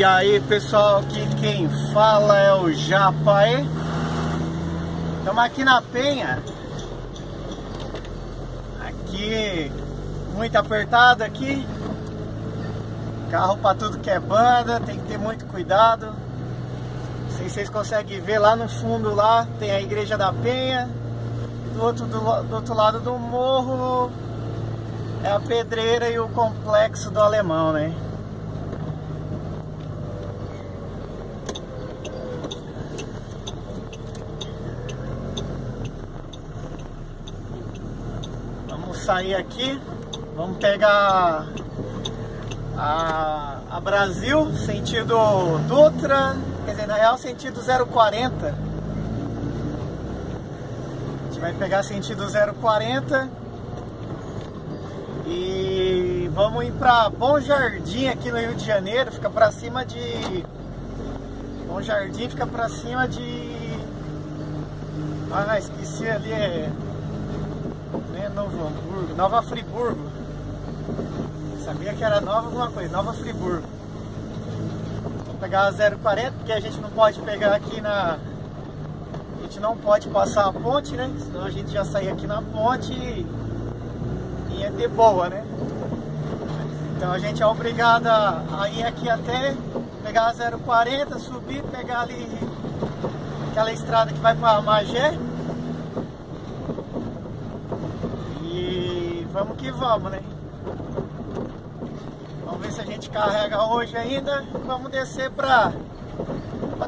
E aí pessoal, aqui quem fala é o Japaê Estamos aqui na Penha. Aqui, muito apertado aqui. Carro para tudo que é banda, tem que ter muito cuidado. Não sei se vocês conseguem ver lá no fundo lá Tem a Igreja da Penha. Do outro, do, do outro lado do morro é a pedreira e o complexo do alemão, né? Vamos sair aqui, vamos pegar a, a Brasil, sentido Dutra, quer dizer, na real sentido 040. A gente vai pegar sentido 040 e vamos ir para Bom Jardim aqui no Rio de Janeiro, fica para cima de Bom Jardim fica para cima de Ah, esqueci ali é né, Novo Hamburgo, Nova Friburgo. Sabia que era Nova alguma coisa, Nova Friburgo. Vou pegar a 040 porque a gente não pode pegar aqui na a gente não pode passar a ponte, né? Senão a gente já sair aqui na ponte e é de boa, né? Então a gente é obrigado a ir aqui até pegar a 040, subir, pegar ali aquela estrada que vai para Magé. E vamos que vamos, né? Vamos ver se a gente carrega hoje ainda. Vamos descer para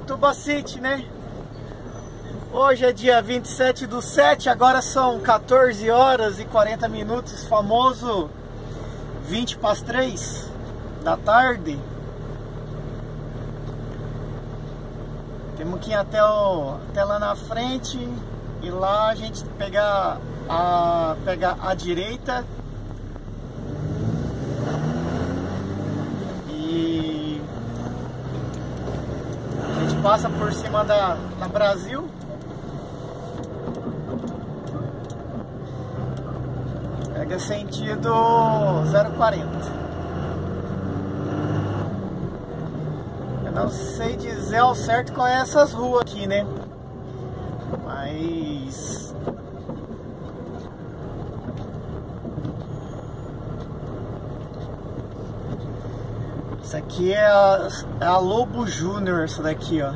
Tuba City, né? Hoje é dia 27 do 7, agora são 14 horas e 40 minutos, famoso 20 para as 3 da tarde. Temos que ir até, o, até lá na frente e lá a gente pegar a, pegar a direita e a gente passa por cima da, da Brasil Pega sentido 040. Eu não sei dizer ao certo qual é essas ruas aqui, né? Mas... Isso aqui é a, é a Lobo Júnior, essa daqui, ó.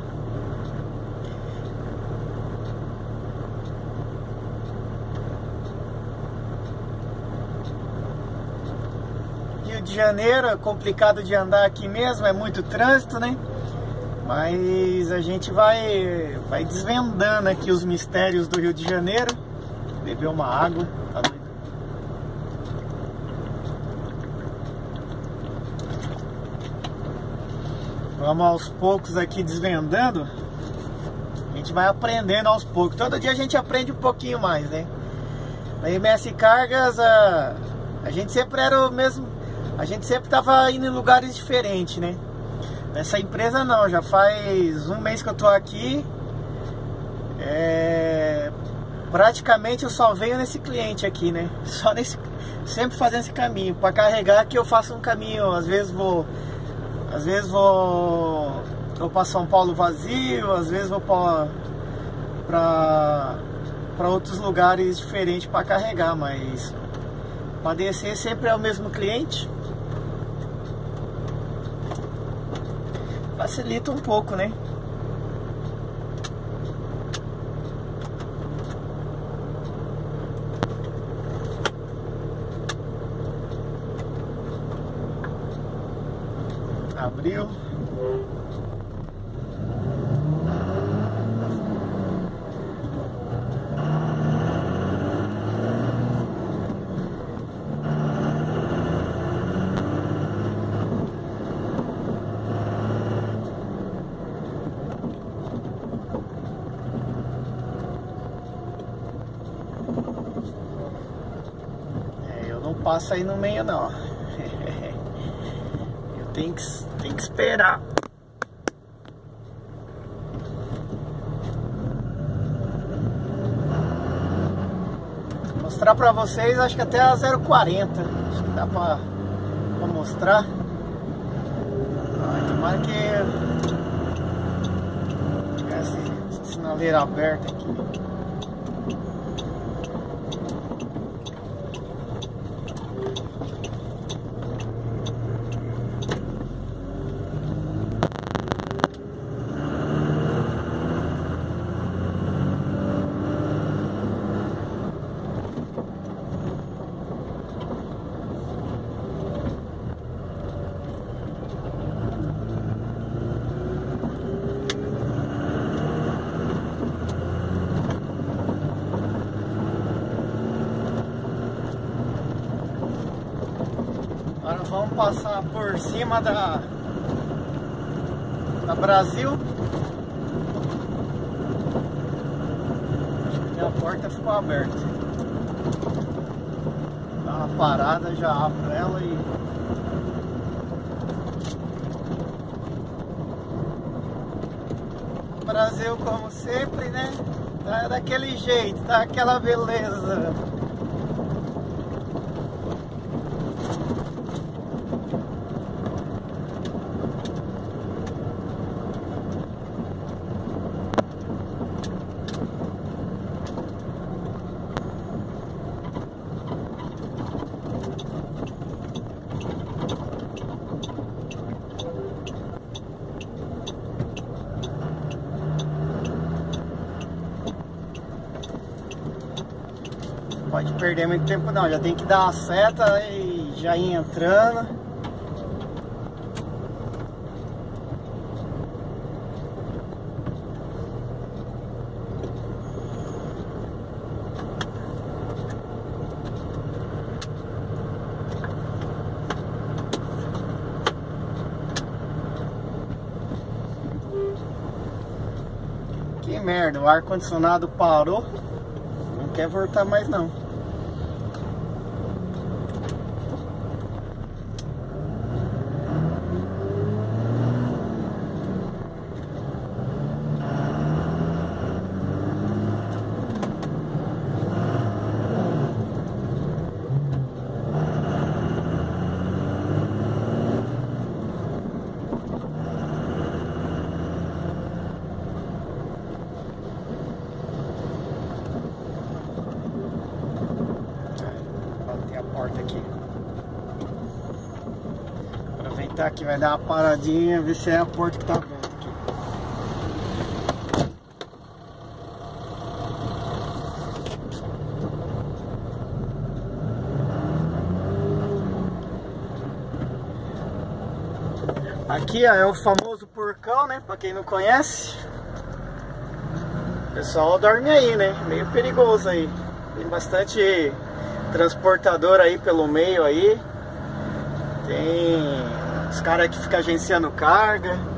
de Janeiro, é complicado de andar aqui mesmo, é muito trânsito, né? Mas a gente vai, vai desvendando aqui os mistérios do Rio de Janeiro. Beber uma água, tá doido? Vamos aos poucos aqui desvendando. A gente vai aprendendo aos poucos. Todo dia a gente aprende um pouquinho mais, né? Na MS Cargas, a, a gente sempre era o mesmo a gente sempre tava indo em lugares diferentes, né? Nessa empresa não, já faz um mês que eu tô aqui. É... Praticamente eu só venho nesse cliente aqui, né? Só nesse. Sempre fazendo esse caminho. Para carregar que eu faço um caminho, às vezes vou. Às vezes vou. Vou para São Paulo vazio, às vezes vou para para outros lugares diferentes para carregar, mas para descer sempre é o mesmo cliente. facilita um pouco, né? Abriu. passa aí no meio não. Eu tenho que, tem que esperar. Mostrar pra vocês, acho que até a 040. Acho que dá pra, pra mostrar. Ai, tomara que essa sinaleira aberta aqui. Vamos passar por cima da, da Brasil. Acho que minha porta ficou aberta. Dá uma parada, já abro ela e. Brasil como sempre, né? Tá daquele jeito, tá aquela beleza. Pode perder muito tempo não, já tem que dar uma seta e já ir entrando. Que merda, o ar condicionado parou. Quer voltar mais não. Bater a porta aqui. Que vai dar uma paradinha, ver se é a porta que tá aberta aqui. Aqui ó, é o famoso porcão, né? Pra quem não conhece. O pessoal dorme aí, né? Meio perigoso aí. Tem bastante transportador aí pelo meio aí. Tem os caras que ficam agenciando carga.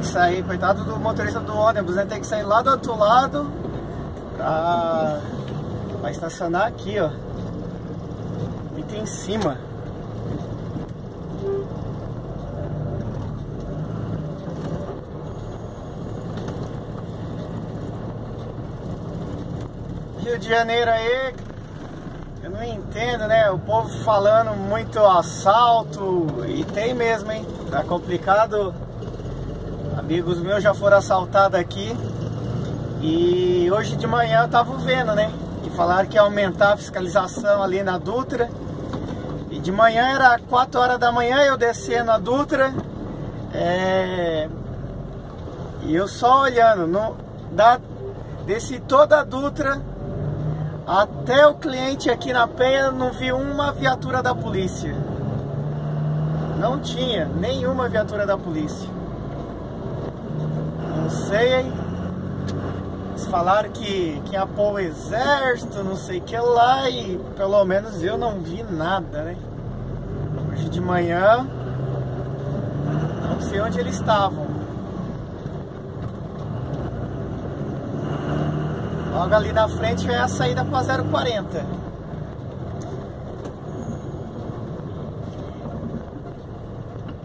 Que sair, coitado do motorista do ônibus, né? Tem que sair lá do outro lado pra, pra estacionar aqui, ó. Muito em cima. Rio de Janeiro aí, eu não entendo, né? O povo falando muito assalto e tem mesmo, hein? Tá complicado. Amigos meus já foram assaltados aqui. E hoje de manhã eu tava vendo, né? Que falaram que ia aumentar a fiscalização ali na Dutra. E de manhã era 4 horas da manhã eu descendo a Dutra. É... E eu só olhando, no... da... desci toda a Dutra até o cliente aqui na Penha não vi uma viatura da polícia. Não tinha nenhuma viatura da polícia. Não sei, hein? Eles falaram que, que apoia o exército, não sei o que lá, e pelo menos eu não vi nada, né? Hoje de manhã Não sei onde eles estavam. Logo ali na frente é a saída para 040.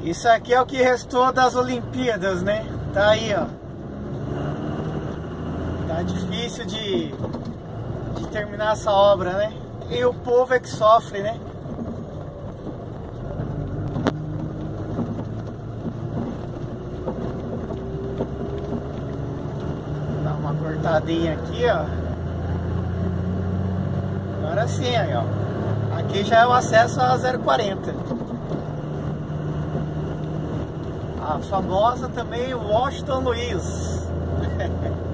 Isso aqui é o que restou das Olimpíadas, né? Tá aí, ó. Difícil de, de terminar essa obra, né? E o povo é que sofre, né? Dá uma cortadinha aqui, ó. Agora sim, aí, ó. Aqui já é o acesso a 040. A famosa também Washington Luiz.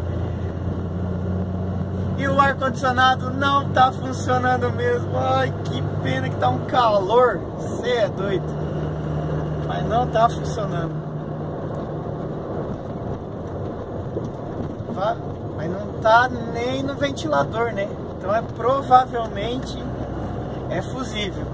E o ar-condicionado não tá funcionando mesmo. Ai, que pena que tá um calor. Você é doido. Mas não tá funcionando. Mas não tá nem no ventilador, né? Então é provavelmente é fusível.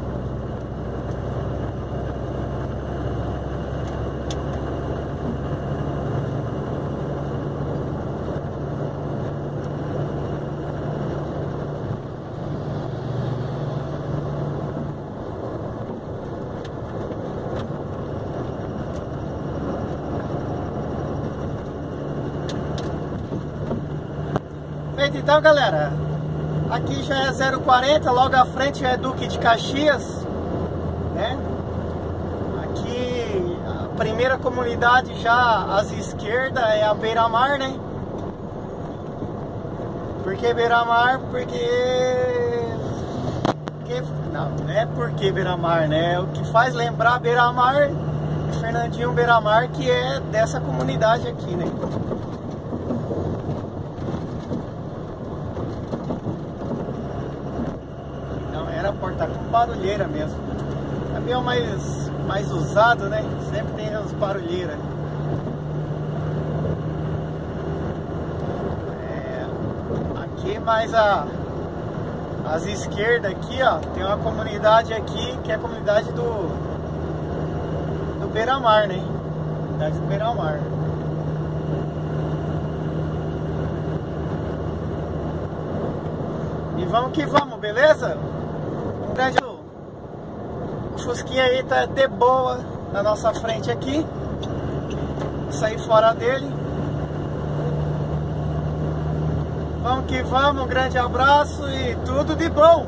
Feito então, galera. Aqui já é 040, logo à frente é Duque de Caxias, né? Aqui a primeira comunidade já às esquerda é a Beira-Mar, né? Por que Beira-Mar? Porque... Não, não é porque Beira-Mar, né? O que faz lembrar Beira-Mar é Fernandinho Beira-Mar, que é dessa comunidade aqui, né? tá com barulheira mesmo. Caminhão mais, mais usado, né? Sempre tem as barulheiras. É, aqui mais a as esquerdas aqui, ó, tem uma comunidade aqui que é a comunidade do do Beira-Mar, né? Comunidade do Beira-Mar. E vamos que vamos, beleza? Fusquinha aí tá de boa na nossa frente aqui. Sair fora dele. Vamos que vamos, um grande abraço e tudo de bom!